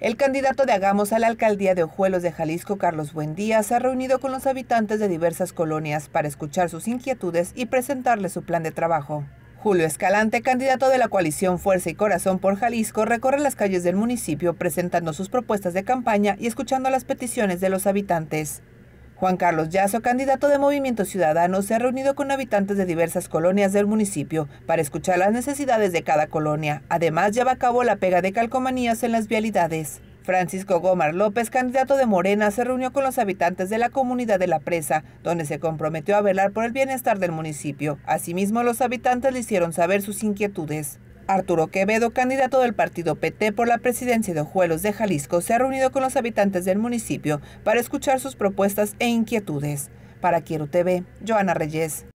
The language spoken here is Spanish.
El candidato de Hagamos a la alcaldía de Ojuelos de Jalisco, Carlos Buendía, se ha reunido con los habitantes de diversas colonias para escuchar sus inquietudes y presentarles su plan de trabajo. Julio Escalante, candidato de la coalición Fuerza y Corazón por Jalisco, recorre las calles del municipio presentando sus propuestas de campaña y escuchando las peticiones de los habitantes. Juan Carlos Yazo, candidato de Movimiento Ciudadano, se ha reunido con habitantes de diversas colonias del municipio para escuchar las necesidades de cada colonia. Además, lleva a cabo la pega de calcomanías en las vialidades. Francisco Gómez López, candidato de Morena, se reunió con los habitantes de la comunidad de La Presa, donde se comprometió a velar por el bienestar del municipio. Asimismo, los habitantes le hicieron saber sus inquietudes. Arturo Quevedo, candidato del partido PT por la presidencia de Ojuelos de Jalisco, se ha reunido con los habitantes del municipio para escuchar sus propuestas e inquietudes. Para Quiero TV, Joana Reyes.